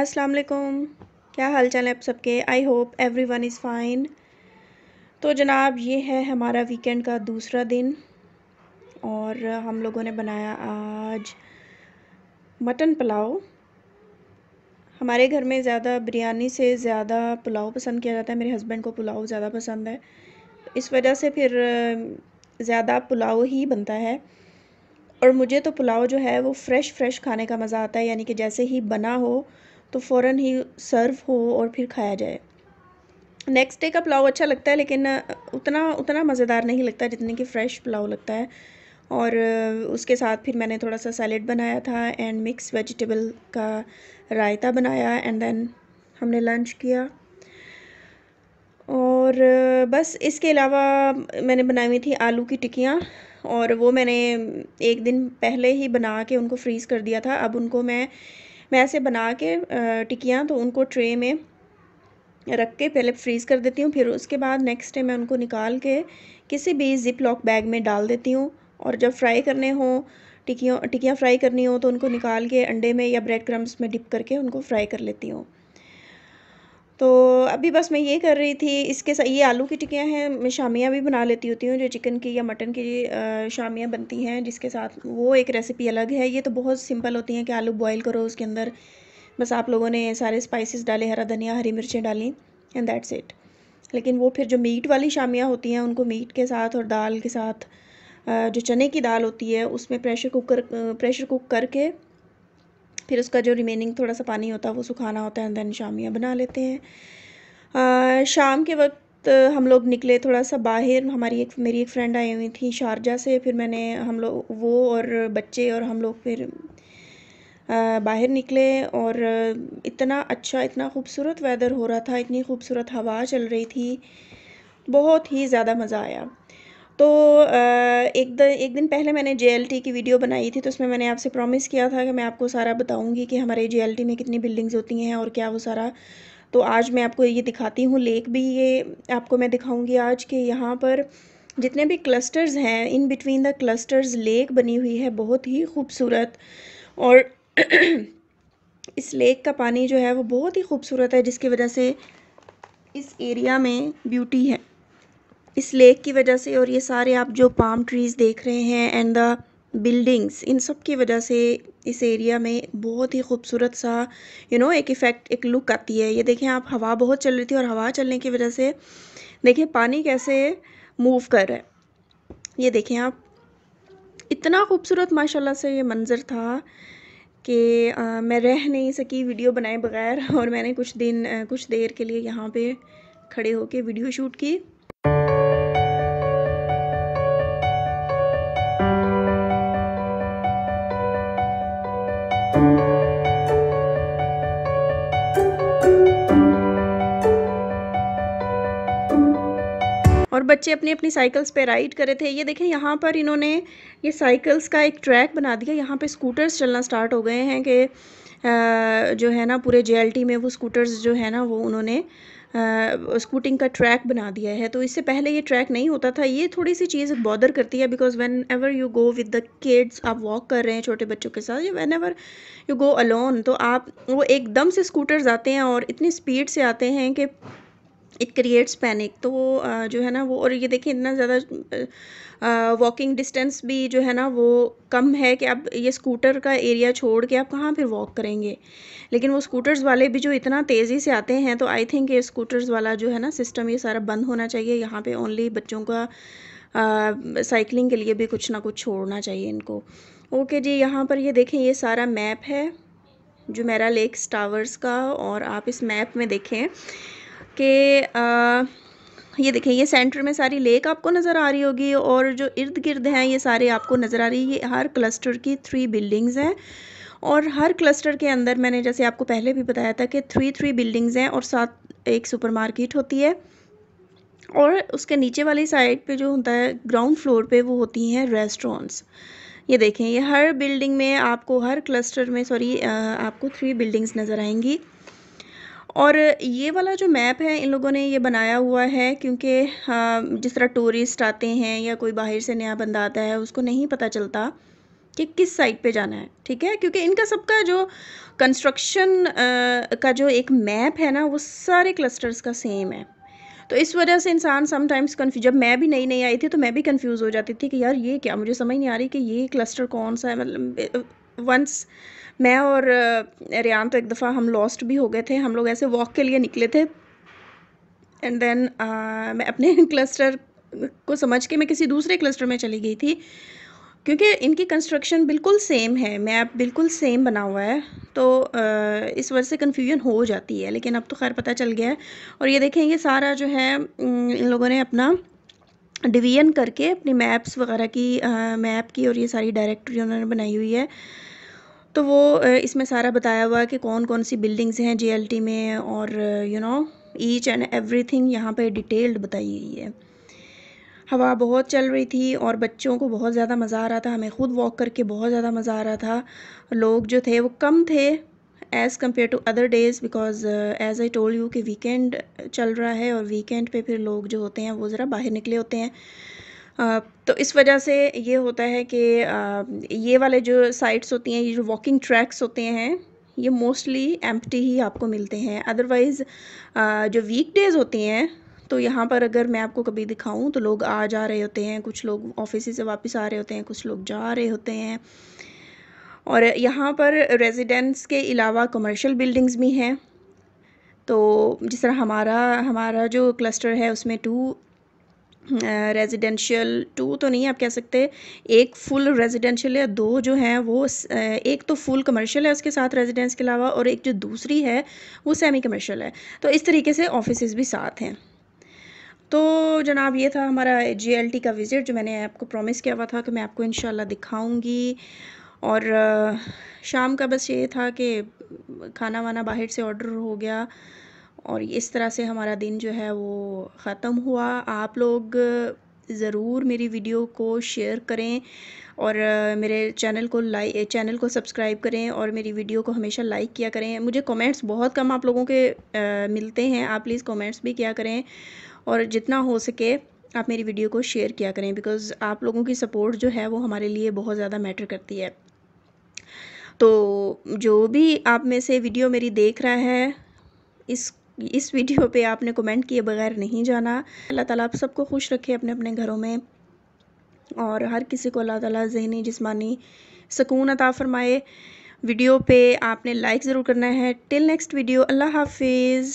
अस्सलाम वालेकुम। क्या हाल चाल है आप सबके? I hope everyone is fine तो जनाब, ये है हमारा वीकेंड का दूसरा दिन और हम लोगों ने बनाया आज मटन पुलाव। हमारे घर में ज़्यादा बिरयानी से ज़्यादा पुलाव पसंद किया जाता है। मेरे हस्बैंड को पुलाव ज़्यादा पसंद है। इस वजह से फिर ज़्यादा पुलाव ही बनता है। और मुझे तो पुलाव जो है वो फ़्रेश फ़्रेश खाने का मज़ा आता है। यानी कि जैसे ही बना हो तो फ़ौर ही सर्व हो और फिर खाया जाए। नेक्स्ट डे का पुलाव अच्छा लगता है, लेकिन उतना उतना मज़ेदार नहीं लगता जितने कि फ़्रेश पुलाव लगता है। और उसके साथ फिर मैंने थोड़ा सा सैलेड बनाया था एंड मिक्स वेजिटेबल का रायता बनाया एंड देन हमने लंच किया। और बस इसके अलावा मैंने बनाई हुई थी आलू की टिक्कियाँ और वो मैंने एक दिन पहले ही बना के उनको फ्रीज़ कर दिया था। अब उनको मैं मैं ऐसे बना के टिकियाँ तो उनको ट्रे में रख के पहले फ्रीज़ कर देती हूँ, फिर उसके बाद नेक्स्ट डे मैं उनको निकाल के किसी भी ज़िप लॉक बैग में डाल देती हूँ और जब फ्राई करने हों, टिकियों, टिकियाँ फ्राई करनी हो तो उनको निकाल के अंडे में या ब्रेड क्रम्स में डिप करके उनको फ्राई कर लेती हूँ। तो अभी बस मैं ये कर रही थी, इसके साथ ये आलू की टिकियाँ हैं, मैं शामियाँ भी बना लेती होती हूँ, जो चिकन की या मटन की शामियाँ बनती हैं, जिसके साथ वो एक रेसिपी अलग है। ये तो बहुत सिंपल होती हैं कि आलू बॉयल करो, उसके अंदर बस आप लोगों ने सारे स्पाइसेस डाले, हरा धनिया, हरी मिर्चें डाली एंड दैट्स इट लेकिन वो फिर जो मीट वाली शामियाँ होती हैं, उनको मीट के साथ और दाल के साथ जो चने की दाल होती है, उसमें प्रेशर कुकर प्रेशर कुक करके फिर उसका जो रिमेनिंग थोड़ा सा पानी होता है, वो सुखाना होता है दैन शामियाँ बना लेते हैं। शाम के वक्त हम लोग निकले थोड़ा सा बाहर, हमारी एक, मेरी एक फ्रेंड आई हुई थी शारजा से, फिर मैंने हम लोग, वो और बच्चे और हम लोग फिर बाहर निकले और इतना अच्छा इतना खूबसूरत वेदर हो रहा था, इतनी खूबसूरत हवा चल रही थी, बहुत ही ज़्यादा मज़ा आया। तो एक द, एक दिन पहले मैंने जे की वीडियो बनाई थी तो उसमें मैंने आपसे प्रॉमिस किया था कि मैं आपको सारा बताऊँगी कि हमारे जे में कितनी बिल्डिंग्स होती हैं और क्या वो सारा। तो आज मैं आपको ये दिखाती हूँ लेक भी ये आपको मैं दिखाऊँगी आज के यहाँ पर जितने भी क्लस्टर्स हैं in between the clusters lake बनी हुई है, बहुत ही खूबसूरत। और इस लेक का पानी जो है, वो बहुत ही खूबसूरत है, जिसकी वजह से इस एरिया में ब्यूटी है। इस लेक की वजह से और ये सारे आप जो पाम ट्रीज़ देख रहे हैं एंड द बिल्डिंग्स इन सब की वजह से इस एरिया में बहुत ही खूबसूरत सा यू you नो know, एक इफ़ेक्ट एक लुक आती है। ये देखें आप हवा बहुत चल रही थी और हवा चलने की वजह से देखें पानी कैसे मूव कर रहा है। ये देखें आप इतना खूबसूरत माशाल्लाह से ये मंज़र था कि मैं रह नहीं सकी वीडियो बनाए बगैर और मैंने कुछ दिन कुछ देर के लिए यहाँ पे खड़े होके वीडियो शूट की। बच्चे अपनी अपनी साइकिल्स पे राइड करे थे। ये देखें, यहाँ पर इन्होंने ये साइकिल्स का एक ट्रैक बना दिया। यहाँ पे स्कूटर्स चलना स्टार्ट हो गए हैं कि जो है ना, पूरे जेएलटी में वो स्कूटर्स जो है ना, वो उन्होंने स्कूटिंग का ट्रैक बना दिया है। तो इससे पहले ये ट्रैक नहीं होता था। ये थोड़ी सी चीज़ बॉदर करती है because whenever you go with the kids आप वॉक कर रहे हैं छोटे बच्चों के साथ, या whenever you go alone तो आप, वो एकदम से स्कूटर्स आते हैं और इतनी स्पीड से आते हैं कि इट क्रिएट्स पैनिक तो वो जो है ना, वो, और ये देखिए इतना ज़्यादा वॉकिंग डिस्टेंस भी जो है ना, वो कम है कि आप ये स्कूटर का एरिया छोड़ के आप कहाँ फिर वॉक करेंगे? लेकिन वो स्कूटर्स वाले भी जो इतना तेज़ी से आते हैं तो आई थिंक ये स्कूटर्स वाला जो है ना सिस्टम ये सारा बंद होना चाहिए। यहाँ पे ओनली बच्चों का साइकिलिंग के लिए भी कुछ ना कुछ छोड़ना चाहिए इनको। ओके okay जी, यहाँ पर ये देखें, ये सारा मैप है, जो मेरा लेक टावर्स का, और आप इस मैप में देखें कि ये देखें ये सेंटर में सारी लेक आपको नज़र आ रही होगी और जो इर्द गिर्द हैं, ये सारे आपको नज़र आ रही है। ये हर क्लस्टर की थ्री बिल्डिंग्स हैं और हर क्लस्टर के अंदर मैंने जैसे आपको पहले भी बताया था कि थ्री थ्री बिल्डिंग्स हैं और साथ एक सुपरमार्केट होती है और उसके नीचे वाली साइड पे जो होता है ग्राउंड फ्लोर पे वो होती हैं रेस्टोरेंट्स ये देखें, ये हर बिल्डिंग में आपको, हर क्लस्टर में सॉरी आपको थ्री बिल्डिंग्स नज़र आएँगी। और ये वाला जो मैप है, इन लोगों ने ये बनाया हुआ है क्योंकि जिस तरह टूरिस्ट आते हैं या कोई बाहर से नया बंदा आता है, उसको नहीं पता चलता कि किस साइड पे जाना है, ठीक है? क्योंकि इनका सबका जो कंस्ट्रक्शन का जो एक मैप है ना, वो सारे क्लस्टर्स का सेम है। तो इस वजह से इंसान समटाइम्स कन्फ्यूज़ जब मैं भी नई नई आई थी तो मैं भी कंफ्यूज हो जाती थी कि यार ये क्या, मुझे समझ नहीं आ रही कि ये क्लस्टर कौन सा है मतलब वंस मैं और रियान तो एक दफ़ा हम लॉस्ट भी हो गए थे हम लोग ऐसे वॉक के लिए निकले थे। एंड देन uh, मैं अपने क्लस्टर को समझ के मैं किसी दूसरे क्लस्टर में चली गई थी। क्योंकि इनकी कंस्ट्रक्शन बिल्कुल सेम है मैप बिल्कुल सेम बना हुआ है। तो इस वजह से कन्फ्यूज़न हो जाती है लेकिन अब तो खैर पता चल गया है। और ये देखें ये सारा जो है इन लोगों ने अपना डिवीज़न करके अपनी मैप्स वगैरह की मैप की और ये सारी डायरेक्टरी उन्होंने बनाई हुई है। तो वो इसमें सारा बताया हुआ है कि कौन कौन सी बिल्डिंग्स हैं जे में और you know each and everything यहाँ पे डिटेल्ड बताई गई है। हवा बहुत चल रही थी और बच्चों को बहुत ज़्यादा मज़ा आ रहा था। हमें ख़ुद वॉक करके बहुत ज़्यादा मज़ा आ रहा था। लोग जो थे वो कम थे as compare to other days because as I told you कि वीकेंड चल रहा है और वीकेंड पे फिर लोग जो होते हैं वो ज़रा बाहर निकले होते हैं। uh, तो इस वजह से ये होता है कि uh, ये वाले जो साइट्स होती हैं ये जो वॉकिंग ट्रैक्स होते हैं ये मोस्टली एम्प्टी ही आपको मिलते हैं। अदरवाइज़ जो वीक डेज़ होती हैं तो यहाँ पर अगर मैं आपको कभी दिखाऊँ तो लोग आ जा रहे होते हैं कुछ लोग ऑफ़िस से वापस आ रहे होते हैं कुछ लोग जा रहे होते हैं। और यहाँ पर रेजिडेंस के अलावा कमर्शियल बिल्डिंग्स भी हैं। तो जिस तरह हमारा हमारा जो क्लस्टर है उसमें टू रेजिडेंशियल uh, टू तो नहीं आप कह सकते। एक फुल रेजिडेंशियल या दो जो हैं वो एक तो फुल कमर्शियल है उसके साथ रेजिडेंस के अलावा और एक जो दूसरी है वो सेमी कमर्शियल है। तो इस तरीके से ऑफ़िस भी साथ हैं। तो जनाब ये था हमारा जी का विज़िट जो मैंने आपको प्रॉमिस किया हुआ था कि मैं आपको इन दिखाऊँगी। और शाम का बस ये था कि खाना वाना बाहर से ऑर्डर हो गया और इस तरह से हमारा दिन जो है वो ख़त्म हुआ। आप लोग ज़रूर मेरी वीडियो को शेयर करें और मेरे चैनल को लाइक चैनल को सब्सक्राइब करें और मेरी वीडियो को हमेशा लाइक किया करें। मुझे कमेंट्स बहुत कम आप लोगों के आ, मिलते हैं। आप प्लीज़ कमेंट्स भी किया करें और जितना हो सके आप मेरी वीडियो को शेयर किया करें बिकॉज़ आप लोगों की सपोर्ट जो है वो हमारे लिए बहुत ज़्यादा मैटर करती है। तो जो भी आप में से वीडियो मेरी देख रहा है, इस इस वीडियो पे आपने कमेंट किए बगैर नहीं जाना। अल्लाह ताला आप सबको खुश रखे अपने अपने घरों में और हर किसी को अल्लाह ताला जहनी, जिस्मानी सुकून अता फ़रमाए। वीडियो पे आपने लाइक ज़रूर करना है। टिल नेक्स्ट वीडियो अल्लाह हाफिज़।